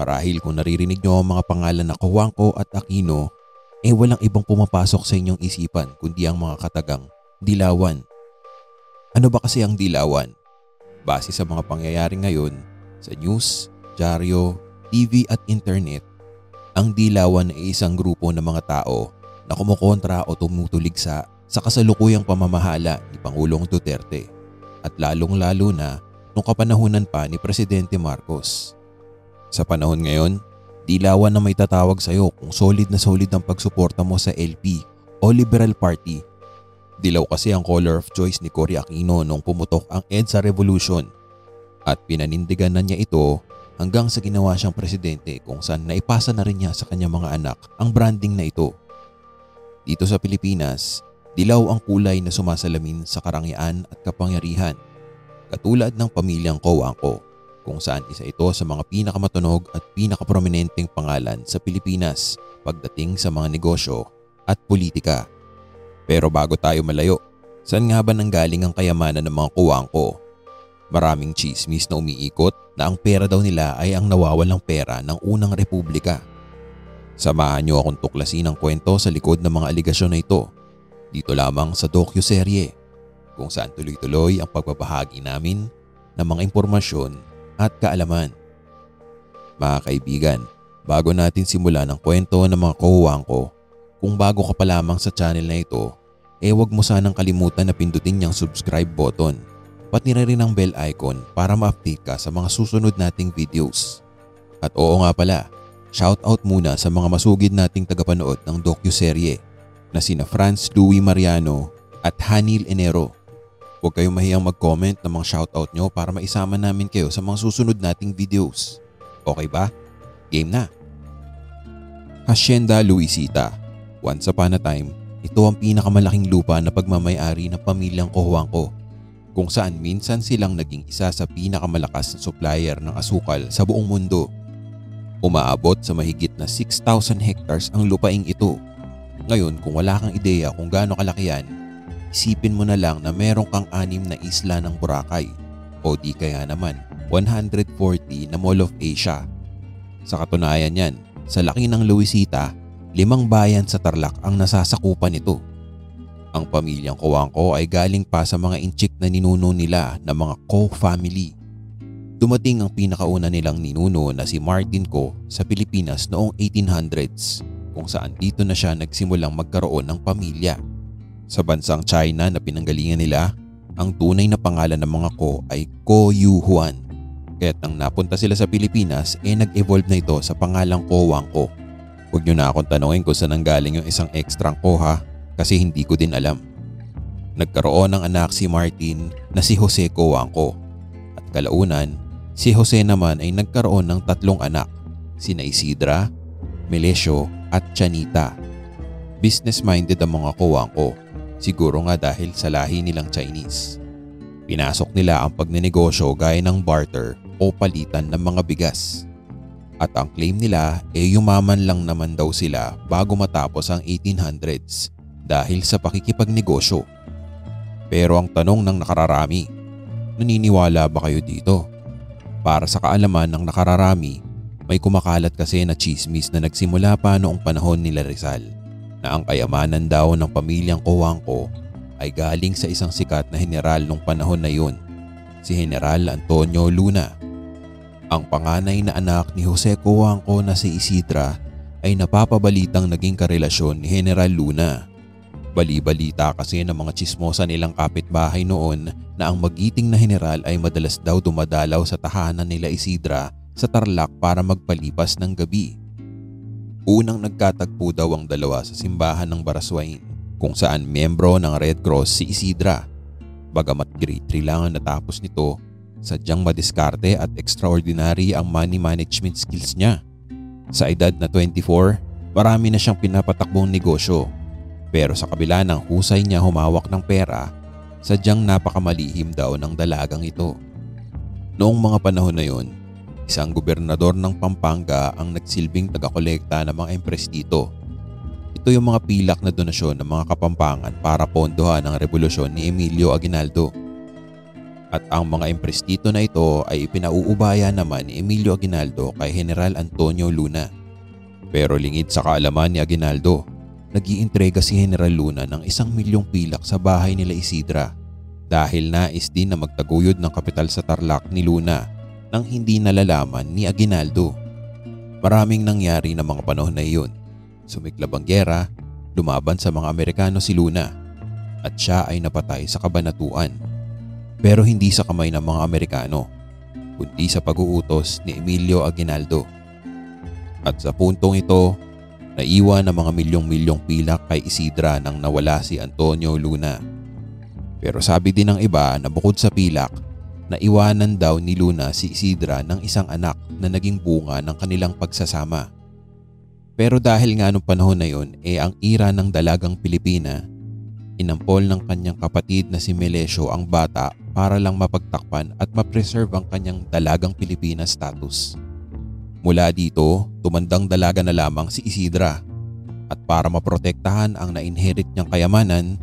Marahil kung naririnig nyo ang mga pangalan na Kawangko at Aquino, eh walang ibang pumapasok sa inyong isipan kundi ang mga katagang dilawan. Ano ba kasi ang dilawan? Base sa mga pangyayari ngayon sa news, dyaryo, TV at internet, ang dilawan ay isang grupo ng mga tao na kumukontra o tumutulig sa sa kasalukuyang pamamahala ni Pangulong Duterte at lalong-lalo na nung kapanahunan pa ni Presidente Marcos. Sa panahon ngayon, dilawan na may tatawag sa iyo kung solid na solid ang pagsuporta mo sa LP o Liberal Party. Dilaw kasi ang color of choice ni Cory Aquino nung pumutok ang EDSA Revolution at pinanindigan na niya ito hanggang sa ginawa siyang presidente kung saan naipasa na rin niya sa kanyang mga anak ang branding na ito. Dito sa Pilipinas, dilaw ang kulay na sumasalamin sa karangyaan at kapangyarihan katulad ng pamilyang Kowangko kung saan isa ito sa mga pinakamatunog at pinakaprominenteng pangalan sa Pilipinas pagdating sa mga negosyo at politika. Pero bago tayo malayo, saan nga ba nanggaling ang kayamanan ng mga kuwangko? Maraming chismis na umiikot na ang pera daw nila ay ang nawawalang pera ng unang republika. Samahan niyo akong tuklasin ang kwento sa likod ng mga aligasyon na ito dito lamang sa docu-serye kung saan tuloy-tuloy ang pagbabahagi namin ng mga impormasyon at kaalaman. Mga kaibigan, bago natin simulan ang kwento ng mga kuhuwang ko, kung bago ka pa lamang sa channel na ito, eh wag mo sanang kalimutan na pindutin yung subscribe button pati na rin ang bell icon para ma-update ka sa mga susunod nating videos. At oo nga pala, shoutout muna sa mga masugid nating tagapanood ng docu-serye na sina Franz Louis Mariano at Hanil Enero Huwag kayong mahiyang mag-comment ng mga shoutout nyo para maisama namin kayo sa mga susunod nating videos. Okay ba? Game na! Hacienda Luisita Once upon a time, ito ang pinakamalaking lupa na pagmamayari ng pamilyang Kohuangko kung saan minsan silang naging isa sa pinakamalakas na supplier ng asukal sa buong mundo. Umaabot sa mahigit na 6,000 hectares ang lupaing ito. Ngayon kung wala kang ideya kung gaano kalaki yan, isipin mo na lang na meron kang anim na isla ng Boracay o di kaya naman 140 na Mall of Asia. Sa katunayan yan, sa laki ng Luisita, limang bayan sa Tarlac ang nasasakupan nito. Ang pamilyang Kawangko ay galing pa sa mga inchik na ninuno nila ng mga Ko family. Dumating ang pinakauna nilang ninuno na si Martin Ko sa Pilipinas noong 1800s kung saan dito na siya nagsimulang magkaroon ng pamilya. Sa bansang China na pinanggalingan nila, ang tunay na pangalan ng mga ko ay Ko Yu Huan. Kaya't nang napunta sila sa Pilipinas, eh nag-evolve na ito sa pangalang Ko Wang Ko. Huwag nyo na akong tanongin kung saan nanggaling yung isang ekstrang ko ha, kasi hindi ko din alam. Nagkaroon ng anak si Martin na si Jose Ko Wang Ko. At kalaunan, si Jose naman ay nagkaroon ng tatlong anak, sina Isidra, Melesio at Chanita. Business-minded ang mga kuwang ko Siguro nga dahil sa lahi nilang Chinese. Pinasok nila ang pagnenegosyo gaya ng barter o palitan ng mga bigas. At ang claim nila ay e yumaman lang naman daw sila bago matapos ang 1800s dahil sa pakikipagnegosyo. Pero ang tanong ng nakararami, naniniwala ba kayo dito? Para sa kaalaman ng nakararami, may kumakalat kasi na chismis na nagsimula pa noong panahon nila Rizal na ang kayamanan daw ng pamilyang Kowangko ay galing sa isang sikat na general nung panahon na yun, si General Antonio Luna. Ang panganay na anak ni Jose Kowangko na si Isidra ay napapabalitang naging karelasyon ni General Luna. Bali-balita kasi ng mga chismosa nilang kapitbahay noon na ang magiting na general ay madalas daw dumadalaw sa tahanan nila Isidra sa Tarlac para magpalipas ng gabi. Unang nagkatagpo daw ang dalawa sa simbahan ng Baraswain kung saan miyembro ng Red Cross si Isidra. Bagamat grade 3 lang ang natapos nito, sadyang madiskarte at extraordinary ang money management skills niya. Sa edad na 24, marami na siyang pinapatakbong negosyo. Pero sa kabila ng husay niya humawak ng pera, sadyang napakamalihim daw ng dalagang ito. Noong mga panahon na yun, Isang gobernador ng Pampanga ang nagsilbing tagakolekta ng mga empress dito. Ito yung mga pilak na donasyon ng mga kapampangan para pondohan ang revolusyon ni Emilio Aguinaldo. At ang mga imprestito na ito ay pinauubaya naman ni Emilio Aguinaldo kay General Antonio Luna. Pero lingid sa kaalaman ni Aguinaldo, nagiintrega si General Luna ng isang milyong pilak sa bahay nila Isidra dahil nais din na magtaguyod ng kapital sa Tarlac ni Luna nang hindi nalalaman ni Aguinaldo. Maraming nangyari na mga panahon na iyon. Sumiklab ang gera, lumaban sa mga Amerikano si Luna at siya ay napatay sa kabanatuan. Pero hindi sa kamay ng mga Amerikano, kundi sa pag-uutos ni Emilio Aguinaldo. At sa puntong ito, naiwan ng mga milyong-milyong pilak kay Isidra nang nawala si Antonio Luna. Pero sabi din ng iba na bukod sa pilak, naiwanan daw ni Luna si Isidra ng isang anak na naging bunga ng kanilang pagsasama. Pero dahil nga nung panahon na yon, eh ang ira ng dalagang Pilipina Inampol ng kanyang kapatid na si Melesio ang bata para lang mapagtakpan at ma-preserve ang kanyang dalagang Pilipinas status. Mula dito, tumandang dalaga na lamang si Isidra at para maprotektahan ang na-inherit niyang kayamanan,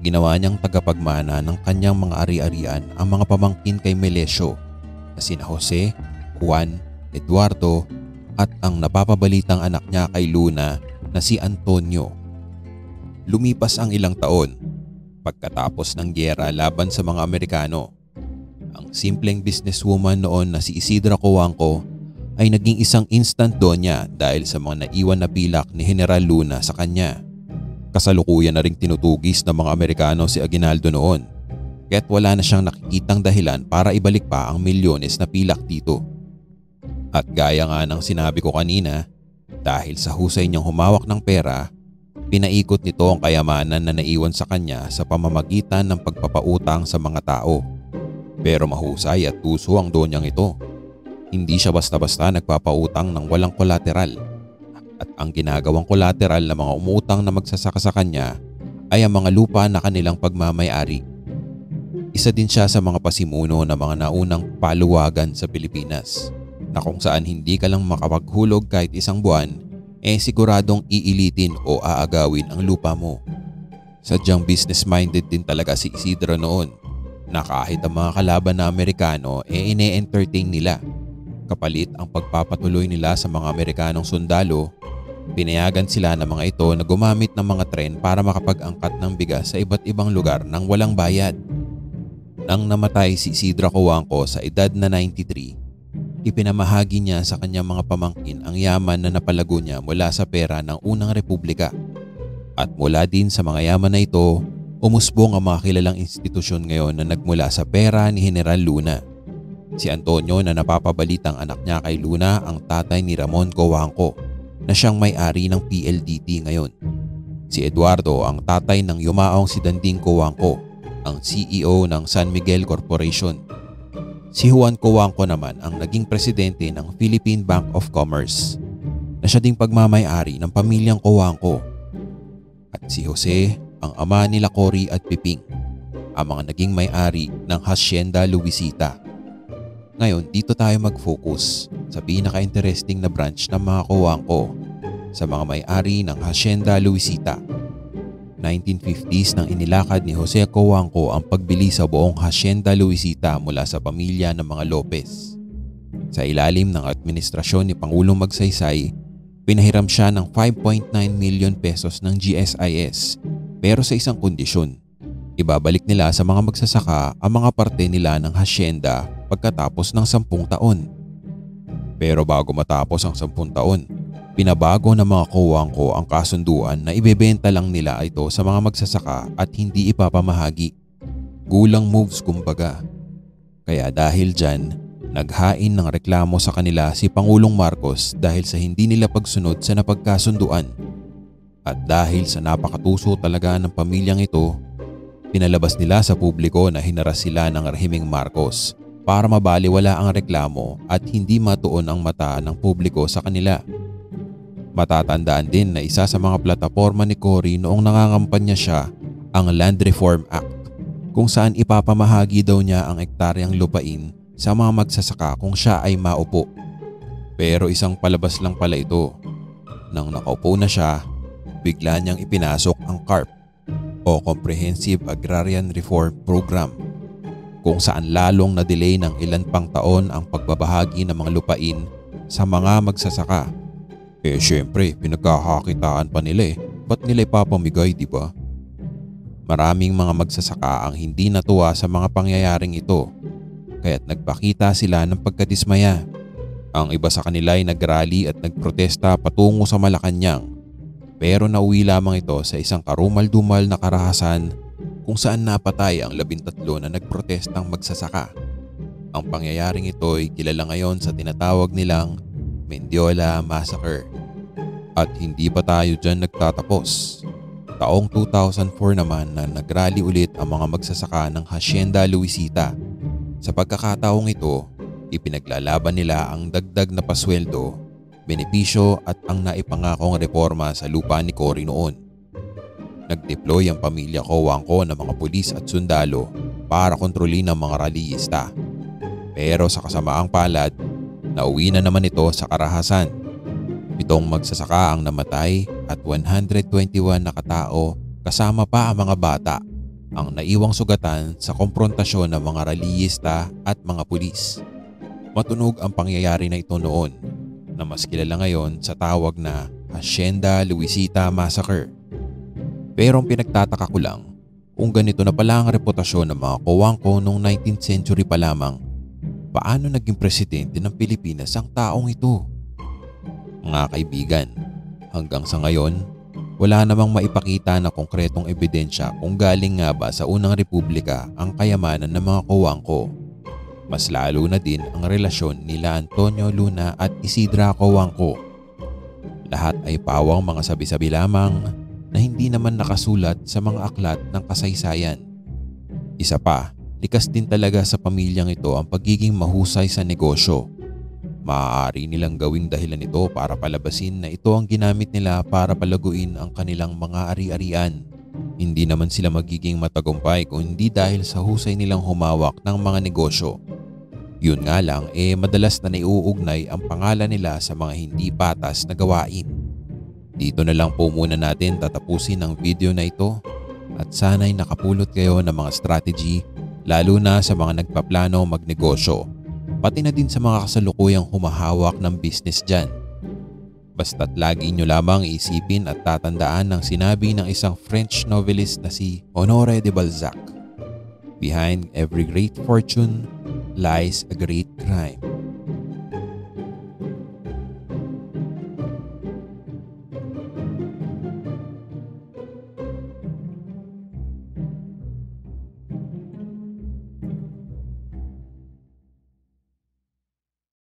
ginawa niyang tagapagmana ng kanyang mga ari-arian ang mga pamangkin kay Melesio na sina Jose, Juan, Eduardo at ang napapabalitang anak niya kay Luna na si Antonio Lumipas ang ilang taon pagkatapos ng gyera laban sa mga Amerikano. Ang simpleng businesswoman noon na si Isidra Coangco ay naging isang instant donya dahil sa mga naiwan na pilak ni General Luna sa kanya. Kasalukuyan na ring tinutugis ng mga Amerikano si Aguinaldo noon kaya't wala na siyang nakikitang dahilan para ibalik pa ang milyones na pilak dito. At gaya nga ng sinabi ko kanina, dahil sa husay niyang humawak ng pera Pinaikot nito ang kayamanan na naiwan sa kanya sa pamamagitan ng pagpapautang sa mga tao. Pero mahusay at tuso ang donyang ito. Hindi siya basta-basta nagpapautang ng walang kolateral. At ang ginagawang kolateral ng mga umutang na magsasaka sa kanya ay ang mga lupa na kanilang pagmamayari. Isa din siya sa mga pasimuno ng mga naunang paluwagan sa Pilipinas na kung saan hindi ka lang makapaghulog kahit isang buwan eh siguradong iilitin o aagawin ang lupa mo. Sadyang business-minded din talaga si Isidro noon na kahit ang mga kalaban na Amerikano eh ine-entertain nila. Kapalit ang pagpapatuloy nila sa mga Amerikanong sundalo, pinayagan sila ng mga ito na gumamit ng mga tren para makapag-angkat ng bigas sa iba't ibang lugar nang walang bayad. Nang namatay si Isidro Coangco sa edad na 93, ipinamahagi niya sa kanyang mga pamangkin ang yaman na napalago niya mula sa pera ng unang republika. At mula din sa mga yaman na ito, umusbong ang mga kilalang institusyon ngayon na nagmula sa pera ni General Luna. Si Antonio na napapabalitang anak niya kay Luna ang tatay ni Ramon Coangco na siyang may-ari ng PLDT ngayon. Si Eduardo ang tatay ng yumaong si Danding Coangco, ang CEO ng San Miguel Corporation Si Juan Coangco naman ang naging presidente ng Philippine Bank of Commerce na siya ding pagmamayari ng pamilyang Coangco. At si Jose ang ama nila Cory at Piping, ang mga naging may-ari ng Hacienda Luisita. Ngayon dito tayo mag-focus sa pinaka-interesting na branch ng mga Coangco sa mga may-ari ng Hacienda Luisita 1950s nang inilakad ni Jose Coangco ang pagbili sa buong Hacienda Luisita mula sa pamilya ng mga Lopez. Sa ilalim ng administrasyon ni Pangulong Magsaysay, pinahiram siya ng 5.9 million pesos ng GSIS pero sa isang kondisyon. Ibabalik nila sa mga magsasaka ang mga parte nila ng hacienda pagkatapos ng 10 taon. Pero bago matapos ang 10 taon, Pinabago ng mga kuwang ang kasunduan na ibebenta lang nila ito sa mga magsasaka at hindi ipapamahagi. Gulang moves kumbaga. Kaya dahil dyan, naghain ng reklamo sa kanila si Pangulong Marcos dahil sa hindi nila pagsunod sa napagkasunduan. At dahil sa napakatuso talaga ng pamilyang ito, pinalabas nila sa publiko na hinaras sila ng rehimeng Marcos para mabaliwala ang reklamo at hindi matuon ang mata ng publiko sa kanila. Matatandaan din na isa sa mga plataforma ni Cory noong nangangampanya siya ang Land Reform Act kung saan ipapamahagi daw niya ang ektaryang lupain sa mga magsasaka kung siya ay maupo. Pero isang palabas lang pala ito. Nang nakaupo na siya, bigla niyang ipinasok ang CARP o Comprehensive Agrarian Reform Program kung saan lalong na-delay ng ilan pang taon ang pagbabahagi ng mga lupain sa mga magsasaka. Eh syempre, pinagkakakitaan pa nila eh. Ba't nila ipapamigay, di ba? Maraming mga magsasaka ang hindi natuwa sa mga pangyayaring ito kaya't nagpakita sila ng pagkadismaya. Ang iba sa kanila ay nagrally at nagprotesta patungo sa Malacanang pero nauwi lamang ito sa isang karumal-dumal na karahasan kung saan napatay ang labintatlo na nagprotestang magsasaka. Ang pangyayaring ito ay kilala ngayon sa tinatawag nilang Mendiola Massacre. At hindi pa tayo dyan nagtatapos. Taong 2004 naman na nagrally ulit ang mga magsasaka ng Hacienda Luisita. Sa pagkakataong ito, ipinaglalaban nila ang dagdag na pasweldo, benepisyo at ang naipangakong reforma sa lupa ni Cory noon. Nag-deploy ang pamilya Kowangko ng mga pulis at sundalo para kontrolin ang mga rallyista. Pero sa kasamaang palad, nauwi na naman ito sa karahasan. Pitong magsasaka ang namatay at 121 na katao kasama pa ang mga bata ang naiwang sugatan sa komprontasyon ng mga rallyista at mga pulis. Matunog ang pangyayari na ito noon na mas kilala ngayon sa tawag na Hacienda Luisita Massacre pero ang pinagtataka ko lang, kung ganito na pala ang reputasyon ng mga kawangko noong 19th century pa lamang, paano naging presidente ng Pilipinas ang taong ito? Mga kaibigan, hanggang sa ngayon, wala namang maipakita na konkretong ebidensya kung galing nga ba sa unang republika ang kayamanan ng mga kawangko. Mas lalo na din ang relasyon nila Antonio Luna at Isidra Kawangko. Lahat ay pawang mga sabi-sabi lamang na hindi naman nakasulat sa mga aklat ng kasaysayan. Isa pa, likas din talaga sa pamilyang ito ang pagiging mahusay sa negosyo. Maaari nilang gawing dahilan ito para palabasin na ito ang ginamit nila para palaguin ang kanilang mga ari-arian. Hindi naman sila magiging matagumpay kung hindi dahil sa husay nilang humawak ng mga negosyo. Yun nga lang eh madalas na naiuugnay ang pangalan nila sa mga hindi patas na gawain. Dito na lang po muna natin tatapusin ang video na ito at sana'y nakapulot kayo ng mga strategy lalo na sa mga nagpaplano magnegosyo pati na din sa mga kasalukuyang humahawak ng business dyan. Basta't lagi nyo lamang isipin at tatandaan ng sinabi ng isang French novelist na si Honoré de Balzac. Behind every great fortune lies a great crime.